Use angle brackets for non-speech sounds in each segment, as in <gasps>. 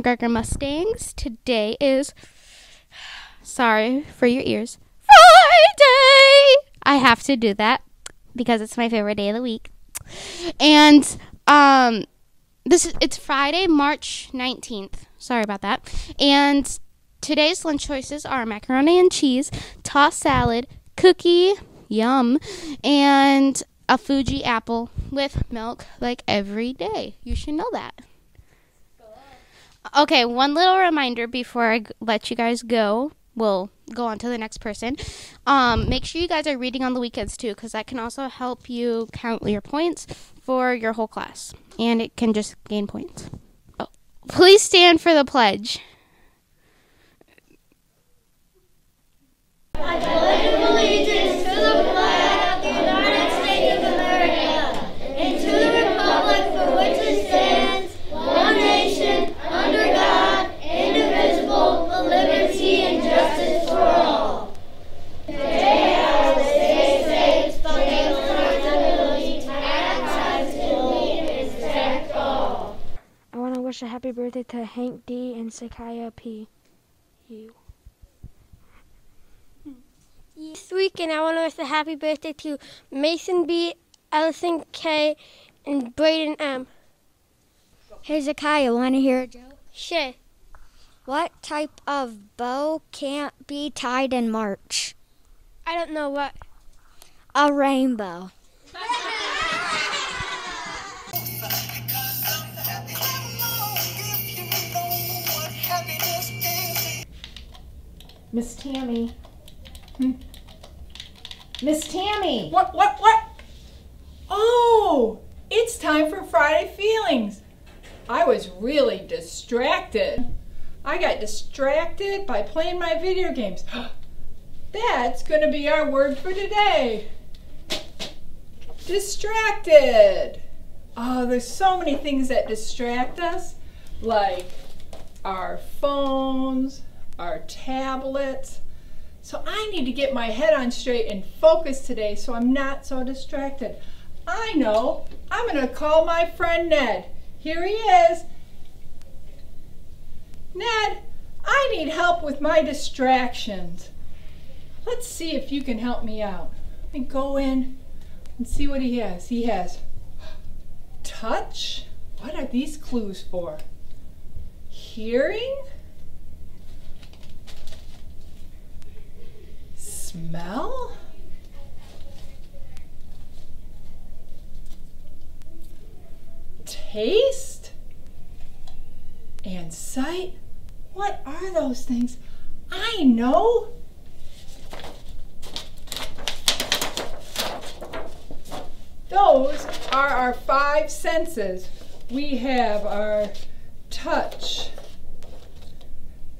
MacGregor Mustangs. Today is, <sighs> sorry for your ears, Friday. I have to do that because it's my favorite day of the week. And um, this is it's Friday, March nineteenth. Sorry about that. And today's lunch choices are macaroni and cheese, tossed salad, cookie, yum, and a Fuji apple with milk like every day. You should know that. Okay, one little reminder before I let you guys go. We'll go on to the next person. Um, make sure you guys are reading on the weekends too, because that can also help you count your points for your whole class, and it can just gain points. Oh, please stand for the pledge. Wish a happy birthday to Hank D and Sakaya P. You. This weekend, I want to wish a happy birthday to Mason B, Ellison K, and Braden M. Hey Zakaya, want to hear a joke? Sure. What type of bow can't be tied in March? I don't know what. A rainbow. <laughs> Miss Tammy. Hmm. Miss Tammy. What, what, what? Oh, it's time for Friday Feelings. I was really distracted. I got distracted by playing my video games. <gasps> That's going to be our word for today. Distracted. Oh, there's so many things that distract us, like our phones, our tablets. So I need to get my head on straight and focus today so I'm not so distracted. I know. I'm to call my friend Ned. Here he is. Ned, I need help with my distractions. Let's see if you can help me out. Me go in and see what he has. He has touch. What are these clues for? Hearing? Smell? Taste? And sight? What are those things? I know. Those are our five senses. We have our touch,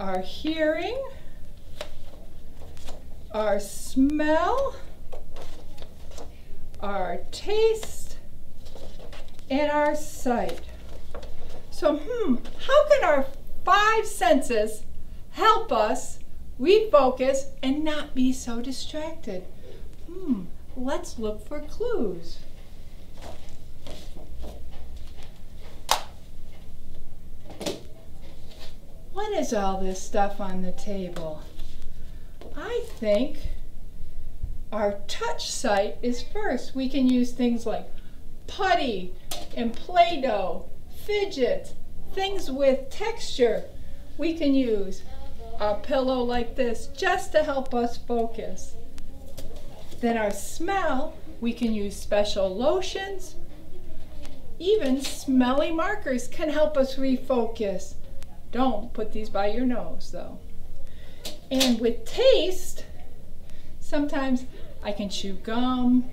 our hearing, our smell, our taste, and our sight. So, hmm, how can our five senses help us refocus and not be so distracted? Hmm, let's look for clues. What is all this stuff on the table? I think our touch sight is first. We can use things like putty and Play-Doh, fidget, things with texture. We can use a pillow like this just to help us focus. Then our smell, we can use special lotions. Even smelly markers can help us refocus. Don't put these by your nose though. And with taste, sometimes I can chew gum,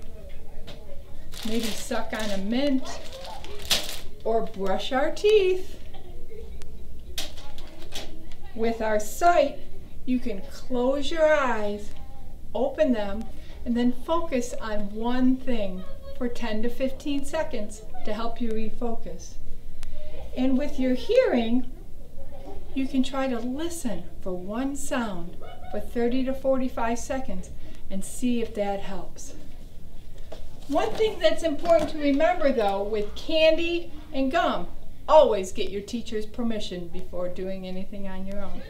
maybe suck on a mint, or brush our teeth. With our sight, you can close your eyes, open them, and then focus on one thing for 10 to 15 seconds to help you refocus. And with your hearing, you can try to listen for one sound for 30 to 45 seconds and see if that helps. One thing that's important to remember though with candy and gum, always get your teacher's permission before doing anything on your own.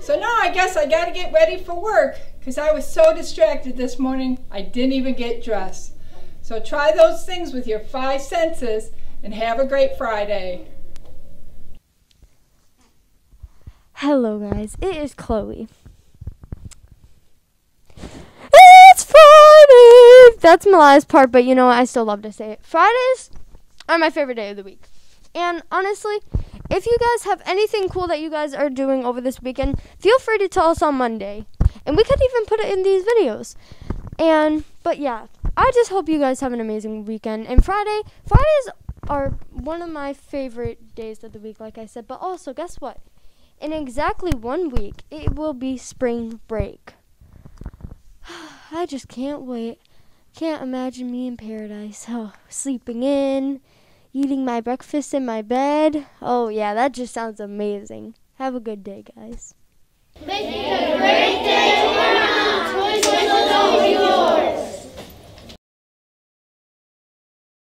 So now I guess I gotta get ready for work because I was so distracted this morning I didn't even get dressed. So try those things with your five senses and have a great Friday. Hello, guys. It is Chloe. It's Friday! That's my last part, but you know what? I still love to say it. Fridays are my favorite day of the week. And honestly, if you guys have anything cool that you guys are doing over this weekend, feel free to tell us on Monday. And we could even put it in these videos. And, but yeah, I just hope you guys have an amazing weekend. And Friday, Fridays are one of my favorite days of the week, like I said. But also, guess what? In exactly one week, it will be spring break. <sighs> I just can't wait. Can't imagine me in paradise. <sighs> Oh, sleeping in, eating my breakfast in my bed. Oh, yeah, that just sounds amazing. Have a good day, guys. Make a great day tomorrow.